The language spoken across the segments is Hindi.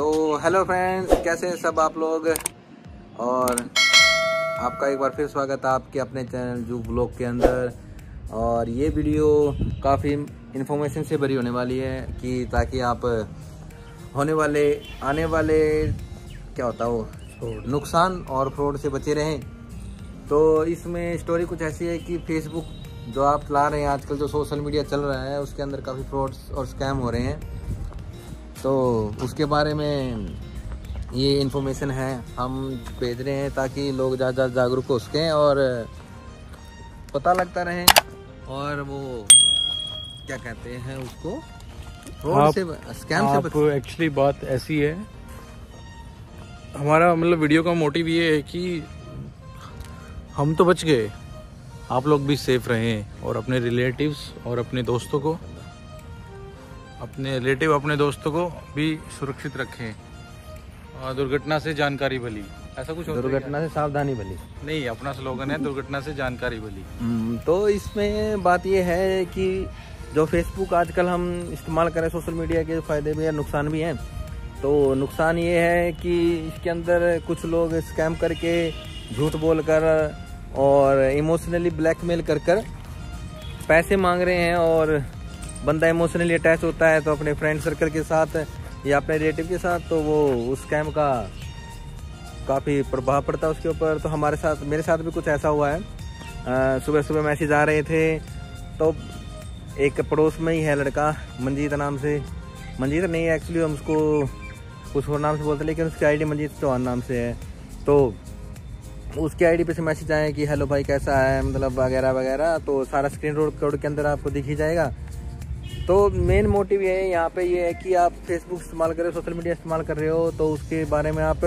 हेलो फ्रेंड्स कैसे हैं सब आप लोग? और आपका एक बार फिर स्वागत है आपके अपने चैनल जू ब्लॉग के अंदर। और ये वीडियो काफ़ी इन्फॉर्मेशन से भरी होने वाली है कि ताकि आप होने वाले आने वाले क्या होता है? वो नुकसान और फ्रॉड से बचे रहें। तो इसमें स्टोरी कुछ ऐसी है कि फेसबुक जो आप चला रहे हैं आजकल जो सोशल मीडिया चल रहा है उसके अंदर काफ़ी फ्रॉड्स और स्कैम हो रहे हैं। तो उसके बारे में ये इन्फॉर्मेशन है। हम भेज रहे हैं ताकि लोग ज़्यादा जागरूक हो सकें और पता लगता रहे और वो क्या कहते हैं उसको? फ्रॉड से स्कैम से आप एक्चुअली बात ऐसी है। हमारा मतलब वीडियो का मोटिव ये है कि हम तो बच गए। आप लोग भी सेफ़ रहें और अपने रिलेटिव्स और अपने दोस्तों को। अपने रिलेटिव अपने दोस्तों को भी सुरक्षित रखें। और दुर्घटना से जानकारी भली। ऐसा कुछ दुर्घटना से सावधानी भली। नहीं अपना स्लोगन है दुर्घटना से जानकारी भली। हम्म, तो इसमें बात यह है कि जो फेसबुक आजकल हम इस्तेमाल करें सोशल मीडिया के फ़ायदे भी हैं नुकसान भी हैं। तो नुकसान ये है कि इसके अंदर कुछ लोग स्कैम करके झूठ बोल कर और इमोशनली ब्लैकमेल कर कर पैसे मांग रहे हैं और बंदा इमोशनली अटैच होता है तो अपने फ्रेंड सर्कल के साथ या अपने रिलेटिव के साथ तो वो उस कैम का काफ़ी प्रभाव पड़ता है उसके ऊपर। तो हमारे साथ, मेरे साथ भी कुछ ऐसा हुआ है। सुबह सुबह मैसेज आ रहे थे तो एक पड़ोस में ही है लड़का, मंजीत नाम से। मंजीत नहीं एक्चुअली हम उसको कुछ और नाम से बोलते लेकिन उसकी आईडी मंजीत चौहान नाम से है। तो उसकी आईडी पे से मैसेज आए कि, हेलो भाई, कैसा है? मतलब वगैरह वगैरह तो सारा स्क्रीन रोड के अंदर आपको दिख ही जाएगा। तो मेन मोटिव ये है यहाँ पे ये है कि आप फेसबुक इस्तेमाल कर रहे हो सोशल मीडिया इस्तेमाल कर रहे हो तो उसके बारे में आप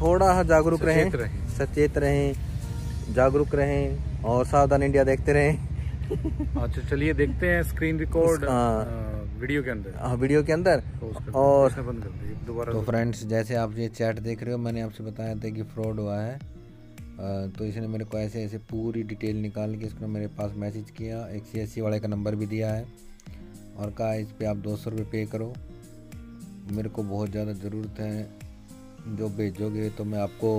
थोड़ा जागरूक रहें सचेत रहें जागरूक रहें और सावधान इंडिया देखते रहें। अच्छा चलिए देखते हैं स्क्रीन रिकॉर्ड वीडियो के अंदर। हाँ वीडियो के अंदर। तो और बंद कर दोबारा तो फ्रेंड्स जैसे आप ये चैट देख रहे हो मैंने आपसे बताया था कि फ्रॉड हुआ है। तो इसने मेरे को ऐसे ऐसे पूरी डिटेल निकाल के इसने मेरे पास मैसेज किया। एक सी वाले का नंबर भी दिया है। और कहा, इस पर आप दो सौ रुपये पे करो। मेरे को बहुत ज़्यादा ज़रूरत है। जो भेजोगे तो मैं आपको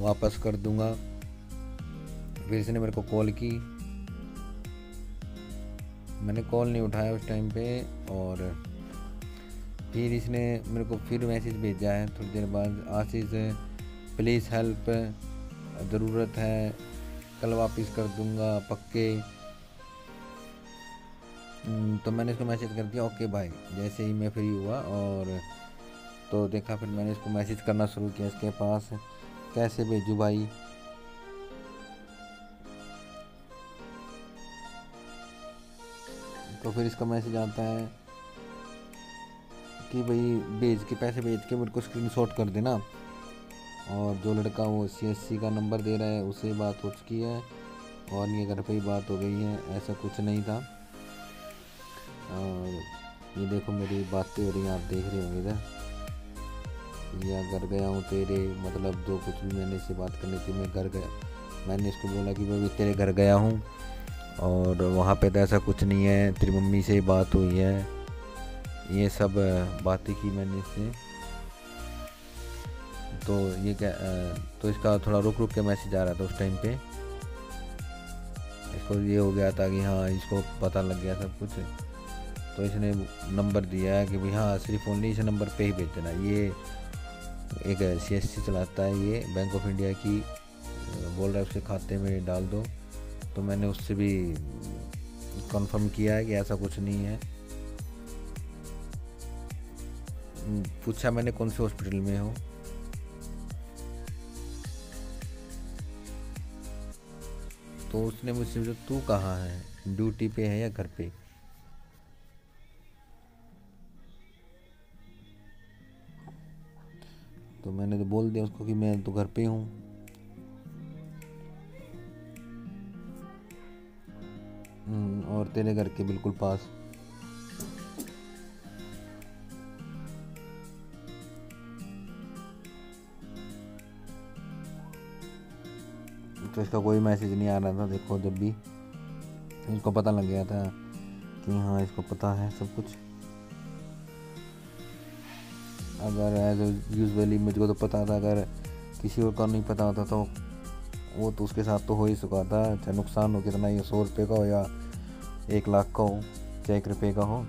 वापस कर दूँगा। फिर इसने मेरे को कॉल की। मैंने कॉल नहीं उठाया उस टाइम पे और फिर इसने मेरे को फिर मैसेज भेजा है थोड़ी देर बाद। आशीष प्लीज़ हेल्प ज़रूरत है, कल वापस कर दूँगा, पक्के। तो मैंने इसको मैसेज कर दिया, ओके भाई जैसे ही मैं फ्री हुआ और तो देखा, फिर मैंने इसको मैसेज करना शुरू किया इसके पास, कैसे भेजूँ भाई? तो फिर इसका मैसेज आता है कि भाई, भेज के पैसे भेज के मेरे को स्क्रीन शॉट कर देना। और जो लड़का वो सी का नंबर दे रहा है उससे बात हो चुकी है और ये घर पे ही बात हो गई है, ऐसा कुछ नहीं था। और ये देखो मेरी बातें हो रही हैं, आप देख रहे होंगे इधर। या घर गया हूँ तेरे मतलब जो कुछ भी मैंने इससे बात करनी थी, मैं घर गया। मैंने इसको बोला कि मैं भी तेरे घर गया हूँ, और वहाँ पे तो ऐसा कुछ नहीं है, तेरी मम्मी से बात हुई है। ये सब बातें की मैंने इससे। तो ये क्या तो इसका थोड़ा रुक रुक के मैसेज आ रहा था उस टाइम पे। इसको ये हो गया था कि हाँ इसको पता लग गया सब कुछ। तो इसने नंबर दिया है कि भाई हाँ सिर्फ़ ओनली इस नंबर पे ही भेज देना ये एक सी एस सी चलाता है ये बैंक ऑफ़ इंडिया की, बोल रहा है उसके खाते में डाल दो। तो मैंने उससे भी कंफर्म किया है कि ऐसा कुछ नहीं है। पूछा मैंने कौन से हॉस्पिटल में हो। तो उसने मुझसे पूछा, तू कहाँ है? ड्यूटी पे है या घर पे? तो मैंने तो बोल दिया उसको कि मैं तो घर पे हूँ। हम्म, और तेरे घर के बिल्कुल पास। तो इसका कोई मैसेज नहीं आ रहा था देखो जब भी। इसको पता लग गया था कि हाँ इसको पता है सब कुछ। अगर एज यूजली मुझको तो पता था, अगर किसी और का नहीं पता होता तो वो तो उसके साथ तो हो ही चुका था। चाहे नुकसान हो कितना ही, सौ रुपये का हो या एक लाख का हो, चाहे एक रुपये का हो।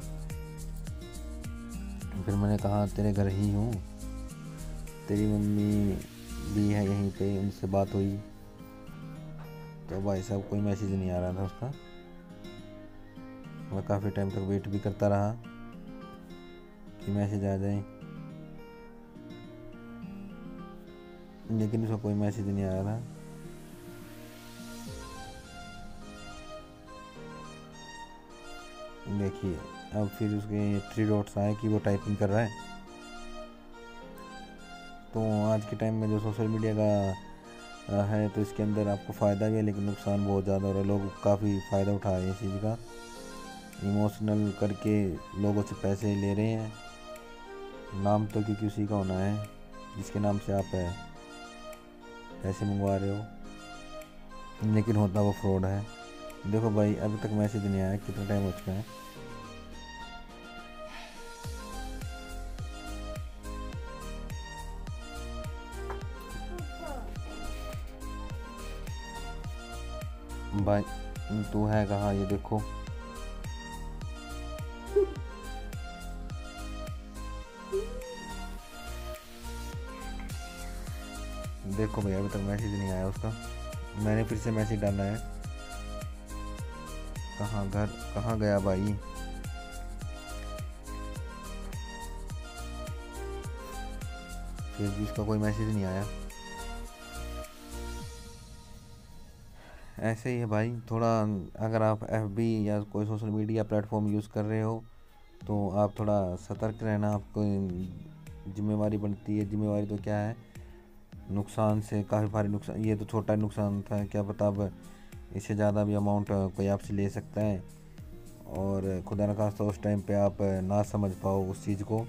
फिर मैंने कहा, तेरे घर ही हूँ। तेरी मम्मी भी है यहीं पे, उनसे बात हुई। तो भाई साहब, कोई मैसेज नहीं आ रहा था उसका। मैं काफ़ी टाइम तक वेट भी करता रहा कि मैसेज आ जाए। लेकिन उसका कोई मैसेज नहीं आ रहा था। देखिए, अब फिर उसके थ्री डॉट्स आए कि वो टाइपिंग कर रहा है। तो आज के टाइम में जो सोशल मीडिया का है तो इसके अंदर आपको फ़ायदा भी है, लेकिन नुकसान बहुत ज़्यादा हो रहा है। लोग काफ़ी फ़ायदा उठा रहे हैं इस चीज़ का। इमोशनल करके लोगों से पैसे ले रहे हैं। नाम तो क्योंकि उसी का होना है, जिसके नाम से आप पैसे मंगवा रहे हो। लेकिन होता वो फ्रॉड है। देखो भाई, अभी तक मैसेज नहीं आया, कितना टाइम हो चुका है। भाई, तू है कहाँ? ये देखो। भैया अभी तक मैसेज नहीं आया उसका। मैंने फिर से मैसेज डाला है। कहाँ घर, कहाँ गया भाई? फिर भी उसका कोई मैसेज नहीं आया। ऐसे ही है भाई, थोड़ा अगर आप एफबी या कोई सोशल मीडिया प्लेटफॉर्म यूज़ कर रहे हो तो आप थोड़ा सतर्क रहना, आपको जिम्मेवारी बनती है। जिम्मेवारी तो क्या है? नुकसान से, काफ़ी भारी नुकसान, ये तो छोटा ही नुकसान था, क्या पता अब इससे ज़्यादा भी अमाउंट कोई आपसे ले सकता है। और खुदा न उस टाइम पे आप ना समझ पाओ उस चीज़ को।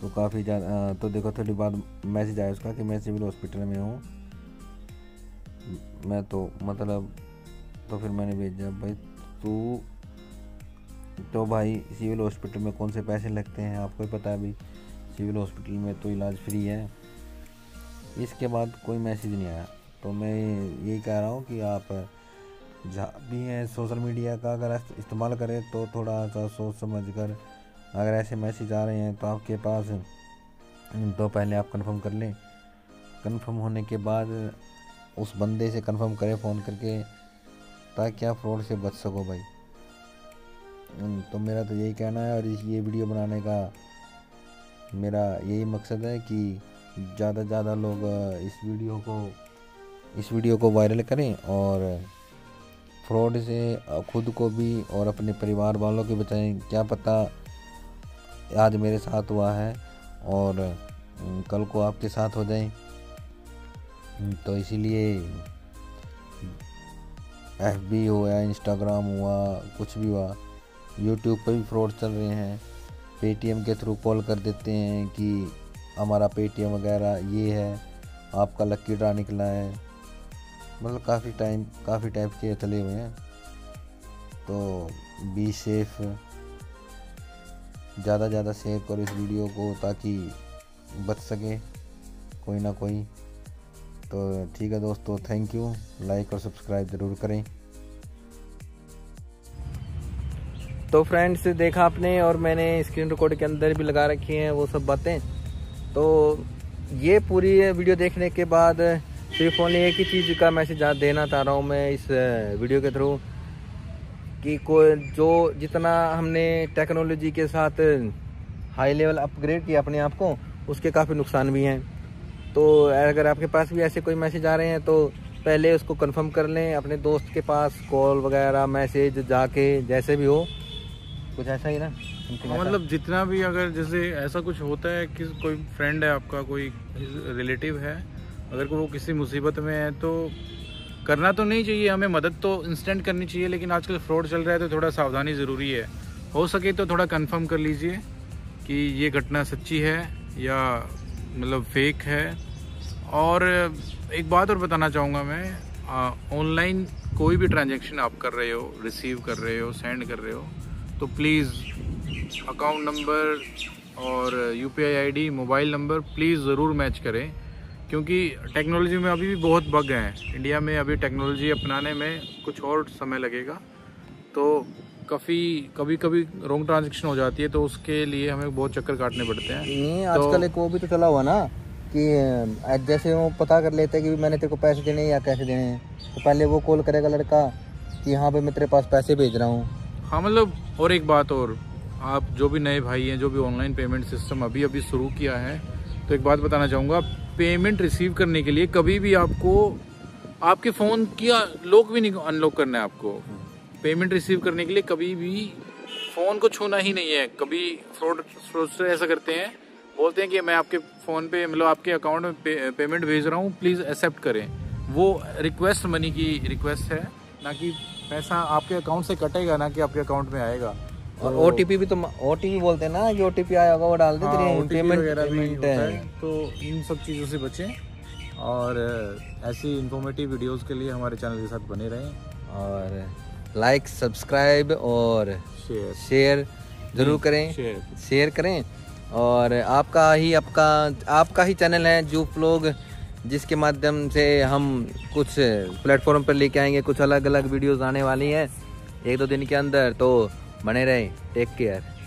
तो काफ़ी ज़्यादा तो देखो, थोड़ी बात मैसेज आया उसका कि मैं सिविल हॉस्पिटल में हूँ। मैं तो मतलब तो फिर मैंने भेजा, भाई, तू तो भाई, सिविल हॉस्पिटल में कौन से पैसे लगते हैं? आपको ही पता है भाई सिविल हॉस्पिटल में तो इलाज फ्री है। इसके बाद कोई मैसेज नहीं आया। तो मैं यही कह रहा हूँ कि आप जहाँ भी हैं सोशल मीडिया का अगर इस्तेमाल करें तो थोड़ा सा सोच समझ कर अगर ऐसे मैसेज आ रहे हैं तो आपके पास तो पहले आप कंफर्म कर लें। कंफर्म होने के बाद उस बंदे से कंफर्म करें फ़ोन करके ताकि आप फ्रॉड से बच सको भाई। तो मेरा तो यही कहना है और ये वीडियो बनाने का मेरा यही मकसद है कि ज़्यादा से ज़्यादा लोग इस वीडियो को, इस वीडियो को वायरल करें और फ्रॉड से खुद को भी और अपने परिवार वालों के बचाएँ। क्या पता आज मेरे साथ हुआ है और कल को आपके साथ हो जाए। तो इसीलिए एफ़ बी हुआ इंस्टाग्राम हुआ, कुछ भी हुआ यूट्यूब पर भी फ्रॉड चल रहे हैं। पेटीएम के थ्रू कॉल कर देते हैं कि हमारा पेटीएम वगैरह, ये है। आपका लक्की ड्रा निकला है। मतलब काफ़ी टाइम काफ़ी टाइप के चले हुए हैं। तो बी सेफ़ ज़्यादा ज़्यादा शेयर करो इस वीडियो को ताकि बच सके कोई ना कोई। तो ठीक है दोस्तों थैंक यू लाइक और सब्सक्राइब ज़रूर करें। तो फ्रेंड्स देखा आपने और मैंने स्क्रीन रिकॉर्ड के अंदर भी लगा रखी हैं वो सब बातें। तो ये पूरी वीडियो देखने के बाद सिर्फ़ ओनली एक ही चीज़ का मैसेज देना चाह रहा हूँ मैं इस वीडियो के थ्रू कि कोई, जो जितना हमने टेक्नोलॉजी के साथ हाई लेवल अपग्रेड किया अपने आप को, उसके काफ़ी नुकसान भी हैं। तो अगर आपके पास भी ऐसे कोई मैसेज आ रहे हैं तो पहले उसको कंफर्म कर लें, अपने दोस्त के पास कॉल वगैरह मैसेज जाके, जैसे भी हो, कुछ ऐसा ही ना? हाँ, मतलब जितना भी अगर जैसे ऐसा कुछ होता है कि कोई फ्रेंड है आपका कोई रिलेटिव है अगर वो किसी मुसीबत में है तो करना तो नहीं चाहिए हमें मदद तो इंस्टेंट करनी चाहिए लेकिन आजकल फ्रॉड चल रहा है तो थोड़ा सावधानी ज़रूरी है। हो सके तो थोड़ा कंफर्म कर लीजिए कि ये घटना सच्ची है या मतलब फेक है। और एक बात और बताना चाहूँगा मैं ऑनलाइन कोई भी ट्रांजेक्शन आप कर रहे हो रिसीव कर रहे हो सेंड कर रहे हो तो प्लीज़ अकाउंट नंबर और U P mobile number please ज़रूर मैच करें क्योंकि टेक्नोलॉजी में अभी भी बहुत बग हैं। इंडिया में अभी टेक्नोलॉजी अपनाने में कुछ और समय लगेगा। तो काफ़ी कभी कभी रॉन्ग ट्रांजेक्शन हो जाती है तो उसके लिए हमें बहुत चक्कर काटने पड़ते हैं। नहीं तो, आजकल एक वो भी तो चला हुआ ना कि जैसे वो पता कर लेते हैं कि मैंने तेरे को पैसे देने या कैसे देने हैं तो पहले वो कॉल करेगा लड़का कि हाँ भाई मैं तेरे पास पैसे भेज रहा हूँ। हाँ मतलब और एक बात और आप जो भी नए भाई हैं जो भी ऑनलाइन पेमेंट सिस्टम अभी अभी शुरू किया है तो एक बात बताना चाहूँगा पेमेंट रिसीव करने के लिए कभी भी आपको आपके फ़ोन की लॉक भी नहीं अनलॉक करना है आपको। पेमेंट रिसीव करने के लिए कभी भी फ़ोन को छूना ही नहीं है। कभी फ्रॉड फ्रॉड ऐसा करते हैं बोलते हैं कि मैं आपके फ़ोन पे मतलब आपके अकाउंट में पे, पेमेंट भेज रहा हूँ प्लीज़ एक्सेप्ट करें। वो रिक्वेस्ट मनी की रिक्वेस्ट है ना कि पैसा आपके अकाउंट से कटेगा ना कि आपके अकाउंट में आएगा। और ओटीपी भी तो ओ बोलते हैं ना कि ओ आया होगा वो डाल देते हाँ, पेमेंट वगैरह भी है तो इन सब चीज़ों से बचें और ऐसी इन्फॉर्मेटिव वीडियोस के लिए हमारे चैनल के साथ बने रहें। और लाइक सब्सक्राइब और शेयर शेयर ज़रूर करें शेयर शेयर करें। और आपका ही आपका आपका ही चैनल है जो लोग जिसके माध्यम से हम कुछ प्लेटफॉर्म पर लेके आएँगे कुछ अलग अलग वीडियोस आने वाली हैं एक दो दिन के अंदर तो बने रहें टेक केयर